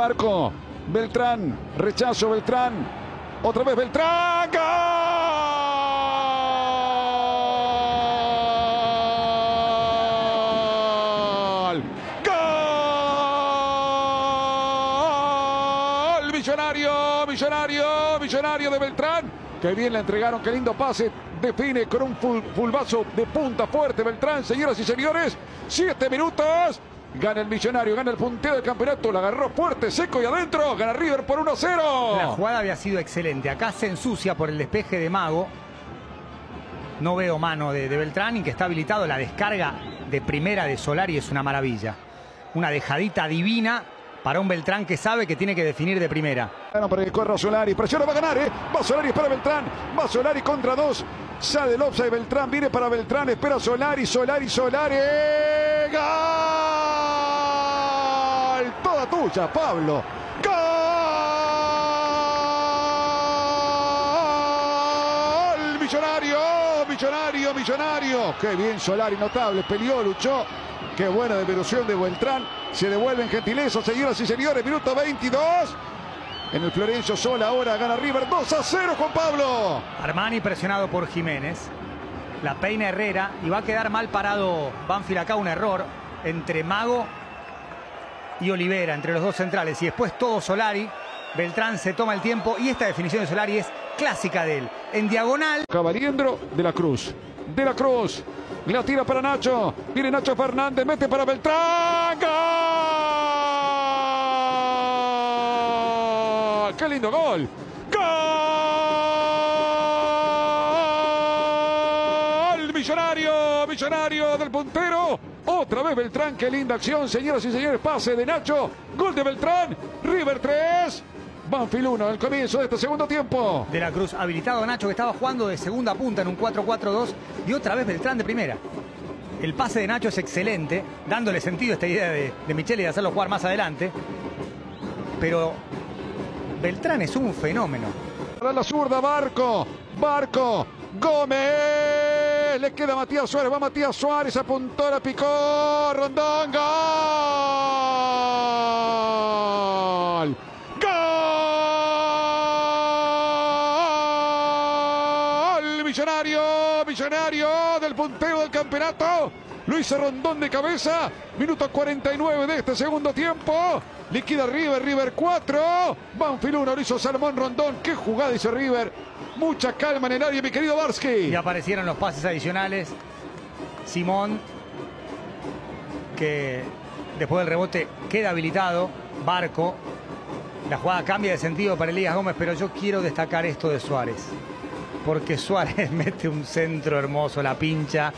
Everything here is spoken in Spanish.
Barco, Beltrán, rechazo Beltrán, otra vez Beltrán, ¡Gol! ¡Gol! Millonario, millonario, millonario de Beltrán. Qué bien le entregaron, qué lindo pase. Define con un fulbazo de punta fuerte Beltrán. Señoras y señores, siete minutos. Gana el millonario, gana el punteo del campeonato. La agarró fuerte, seco y adentro. Gana River por 1-0. La jugada había sido excelente. Acá se ensucia por el despeje de Mago. No veo mano de, de Beltrán y que está habilitado. La descarga de primera de Solari es una maravilla. Una dejadita divina para un Beltrán que sabe que tiene que definir de primera. Bueno, para que corra Solari. Presiona, va a ganar, ¿eh? Va Solari, espera Beltrán. Va Solari contra dos. Sale el offside Beltrán. Viene para Beltrán. Espera Solari, Solari, Solari. ¡Gol! Tuya, Pablo. ¡Gol! Millonario, millonario, millonario. Qué bien Solari, notable. Peleó, luchó. Qué buena devolución de Beltrán. Se devuelven gentileza, señoras y señores. Minuto 22. En el Florencio Sol ahora gana River 2 a 0, Juan Pablo. Armani presionado por Jiménez. La peina Herrera y va a quedar mal parado Banfield acá. Un error entre Mago y Olivera, entre los dos centrales. Y después todo Solari. Beltrán se toma el tiempo y esta definición de Solari es clásica de él. En diagonal. Caballero de la Cruz. De la Cruz. La tira para Nacho. Viene Nacho Fernández. Mete para Beltrán. ¡Gol! ¡Qué lindo gol! ¡Gol! Millonario, millonario del puntero. Otra vez Beltrán, qué linda acción, señoras y señores. Pase de Nacho. Gol de Beltrán. River 3. Banfield 1, el comienzo de este segundo tiempo. De la Cruz habilitado Nacho que estaba jugando de segunda punta en un 4-4-2 y otra vez Beltrán de primera. El pase de Nacho es excelente, dándole sentido a esta idea de, de Michele de hacerlo jugar más adelante. Pero Beltrán es un fenómeno. Para la zurda, Barco. Barco. Gómez. Le queda Matías Suárez. Va Matías Suárez. Apuntó, la picó. Rondón. Gol. Gol. Millonario. Millonario del punteo del campeonato. Luis Rondón de cabeza. Minuto 49 de este segundo tiempo. Liquida River, River 4. Banfield 1, lo hizo Salomón Rondón. Qué jugada hizo River. Mucha calma en el área, mi querido Barsky. Y aparecieron los pases adicionales. Simón, que después del rebote queda habilitado. Barco. La jugada cambia de sentido para Elías Gómez, pero yo quiero destacar esto de Suárez. Porque Suárez mete un centro hermoso, la pincha.